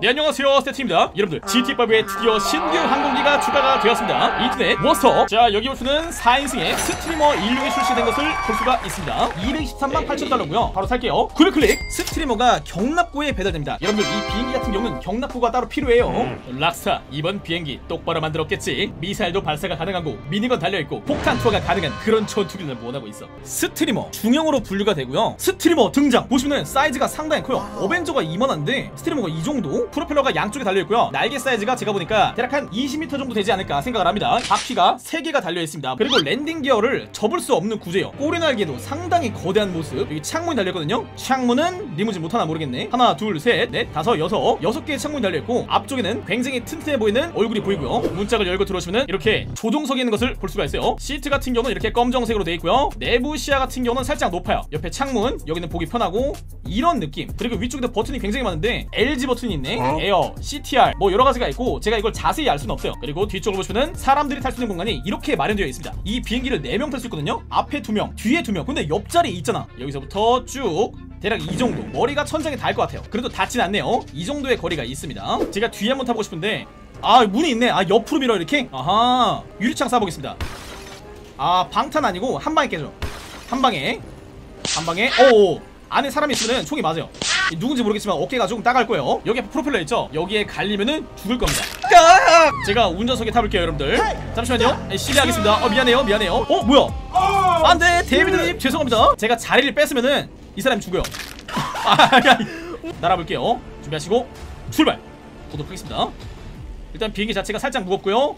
네 안녕하세요. 스태팀입니다. 여러분들 GTA5에 드디어 신규 항공기가 추가가 되었습니다. 인터넷 워스터. 자 여기 보시는 4인승의 스트리머 16이 출시된 것을 볼 수가 있습니다. 223만 8천 달러고요. 바로 살게요. 구매 클릭. 스트리머가 격납고에 배달됩니다. 여러분들 이 비행기 같은 경우는 격납고가 따로 필요해요. 락스타 이번 비행기 똑바로 만들었겠지. 미사일도 발사가 가능하고 minigun 달려있고 폭탄 투하가 가능한 그런 전투기를 원하고 있어. 스트리머 중형으로 분류가 되고요. 스트리머 등장. 보시면 사이즈가 상당히 커요. 어벤져가 이만한데 스트리머가 이 정도 프로펠러가 양쪽에 달려있고요. 날개 사이즈가 제가 보니까 대략 한 20m 정도 되지 않을까 생각을 합니다. 바퀴가 3개가 달려있습니다. 그리고 랜딩 기어를 접을 수 없는 구조예요. 꼬리 날개도 상당히 거대한 모습. 여기 창문이 달려있거든요. 창문은 리무진 못하나 모르겠네. 하나 둘 셋 넷 다섯 여섯. 여섯 개의 창문이 달려있고 앞쪽에는 굉장히 튼튼해 보이는 얼굴이 보이고요. 문짝을 열고 들어오시면 이렇게 조종석에 있는 것을 볼 수가 있어요. 시트 같은 경우는 이렇게 검정색으로 되어 있고요. 내부 시야 같은 경우는 살짝 높아요. 옆에 창문 여기는 보기 편하고 이런 느낌. 그리고 위쪽에도 버튼이 굉장히 많은데 LG 버튼이 있네 에어, CTR 뭐 여러 가지가 있고 제가 이걸 자세히 알 수는 없어요. 그리고 뒤쪽을 보시면 사람들이 탈 수 있는 공간이 이렇게 마련되어 있습니다. 이 비행기를 4명 탈 수 있거든요. 앞에 2명 뒤에 2명. 근데 옆자리 있잖아. 여기서부터 쭉 대략 이 정도. 머리가 천장에 닿을 것 같아요. 그래도 닿진 않네요. 이 정도의 거리가 있습니다. 제가 뒤에 한번 타보고 싶은데 아 문이 있네. 아 옆으로 밀어 이렇게? 아하. 유리창 쏴보겠습니다. 아 방탄 아니고 한 방에 깨져. 한 방에. 한 방에. 오 안에 사람이 있으면 총이 맞아요. 이 누군지 모르겠지만 어깨가 조금 따갈 거예요. 여기 프로펠러 있죠? 여기에 갈리면은 죽을 겁니다. 까! 제가 운전석에 타볼게요 여러분들. 잠시만요. 네, 실례하겠습니다. 어 미안해요 미안해요. 어 뭐야? 안돼 데이비드님 죄송합니다. 제가 자리를 뺐으면은 이 사람이 죽어요. 아, 야, 날아볼게요. 준비하시고 출발! 보도록 하겠습니다. 일단 비행기 자체가 살짝 무겁고요.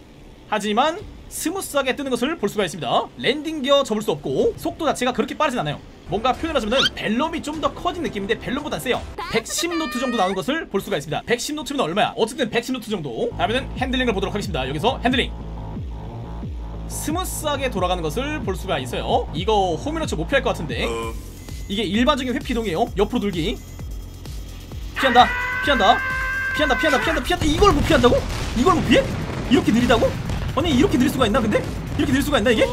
하지만 스무스하게 뜨는 것을 볼 수가 있습니다. 랜딩 기어 접을 수 없고 속도 자체가 그렇게 빠르진 않아요. 뭔가 표현하자면 벨럼이 좀 더 커진 느낌인데 벨럼보단 세요. 110노트 정도 나오는 것을 볼 수가 있습니다. 110노트면 얼마야? 어쨌든 110노트 정도. 다음에는 핸들링을 보도록 하겠습니다. 여기서 핸들링. 스무스하게 돌아가는 것을 볼 수가 있어요. 이거 homing launcher 못 피할 것 같은데. 이게 일반적인 회피 기동이에요. 옆으로 돌기. 피한다. 피한다. 피한다. 피한다. 피한다. 피한다. 이걸 못 피한다고? 이걸 못 피해? 이렇게 느리다고? 아니 이렇게 느릴 수가 있나 근데? 이렇게 느릴 수가 있나 이게?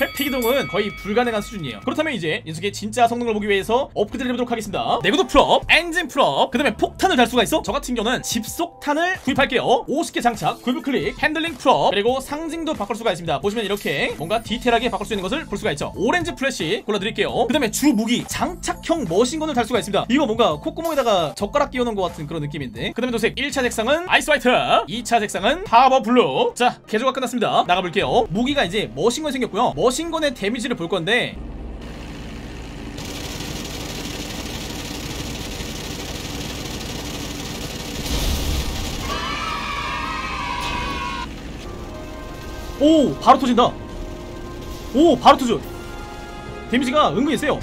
회피 기동은 거의 불가능한 수준이에요. 그렇다면 이제 이 녀석의 진짜 성능을 보기 위해서 업그레이드를 해보도록 하겠습니다. 내구도 full up, 엔진 full up 그 다음에 폭탄을 달 수가 있어? 저 같은 경우는 집속탄을 구입할게요. 50개 장착, 구입 클릭, 핸들링 full up 그리고 상징도 바꿀 수가 있습니다. 보시면 이렇게 뭔가 디테일하게 바꿀 수 있는 것을 볼 수가 있죠. orange flash 골라드릴게요. 그 다음에 주 무기 장착형 machine gun을 달 수가 있습니다. 이거 뭔가 콧구멍에다가 젓가락 끼워놓은 것 같은 그런 느낌인데. 그 다음에 도색 1차 색상은 ice white 2차 색상은 harbor blue. 자 개조가 끝났습니다. 나가볼게요. 무기가 이제 machine gun이 생겼고요 machine gun의 데미지를 볼 건데. 오 바로 터진다. 오 바로 터져. 데미지가 은근히 세요.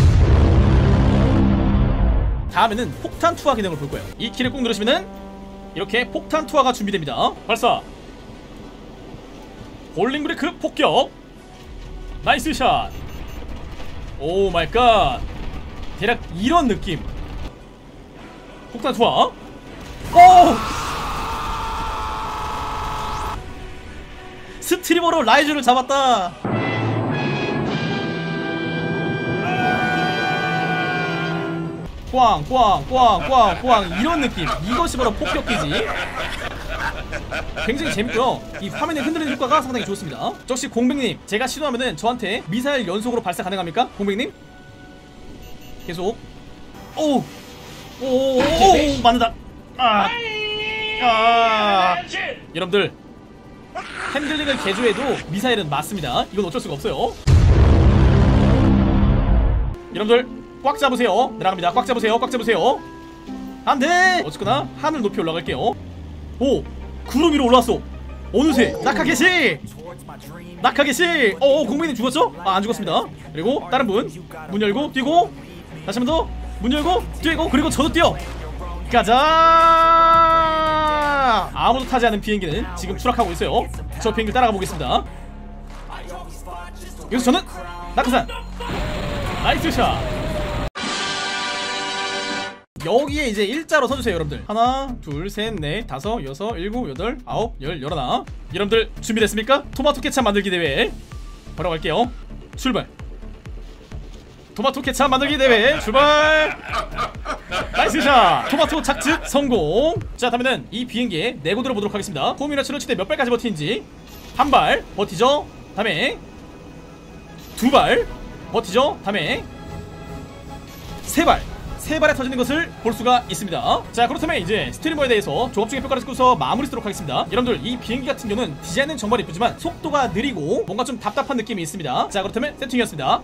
다음에는 폭탄 투하 기능을 볼 거예요. 이 키를 꾹 누르시면은 이렇게 폭탄 투하가 준비됩니다. 발사. 볼링 브레이크 폭격 nice shot! oh my god! 대략 이런 느낌. 폭탄 투하. 오! 스트리머로 레이저를 잡았다. 꽝, 꽝, 꽝, 꽝, 꽝 이런 느낌. 이것이 바로 폭격기지. 굉장히 재밌고요. 이 화면의 흔들리는 효과가 상당히 좋습니다. 역시 공백님 제가 시도하면은 저한테 미사일 연속으로 발사 가능합니까? 공백님? 계속. 오오오오 맞는다. 아, 아. 여러분들 핸들링을 개조해도 미사일은 맞습니다. 이건 어쩔 수가 없어요. 여러분들 꽉 잡으세요. 날아갑니다. 꽉 잡으세요. 꽉 잡으세요. 안돼! 어쨌거나 하늘 높이 올라갈게요. 오 구름 위로 올라왔어. 어느새 낙하개시! 낙하개시! 어 공민님 죽었죠? 아 안 죽었습니다. 그리고 다른 분 문 열고 뛰고 다시 한 번 더 문 열고 뛰고 그리고 저도 뛰어. 가자! 아무도 타지 않은 비행기는 지금 추락하고 있어요. 저 비행기 따라가 보겠습니다. 여기서 저는 낙하산. nice shot 여기에 이제 일자로 서주세요 여러분들. 하나 둘셋넷 다섯 여섯 일곱 여덟 아홉 열 열하나. 여러분들 준비됐습니까? 토마토 케찹 만들기 대회. 바로 갈게요. 출발. 토마토 케찹 만들기 대회. 출발. nice shot. 토마토 착즙 성공. 자 다음에는 이 비행기에 내구도를 보도록 하겠습니다. 포뮬러7을 치대 몇 발까지 버티는지. 한 발 버티죠? 다음에 두 발 버티죠? 다음에 세 발 세 발에 터지는 것을 볼 수가 있습니다. 자 그렇다면 이제 스트리머에 대해서 조합 중의 평가를 듣고서 마무리 쓰도록 하겠습니다. 여러분들 이 비행기 같은 경우는 디자인은 정말 예쁘지만 속도가 느리고 뭔가 좀 답답한 느낌이 있습니다. 자 그렇다면 세팅이었습니다